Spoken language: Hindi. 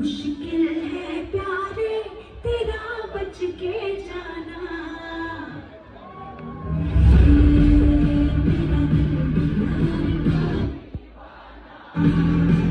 मुश्किल है प्यारे तेरा बच के जाना। तेरा दिल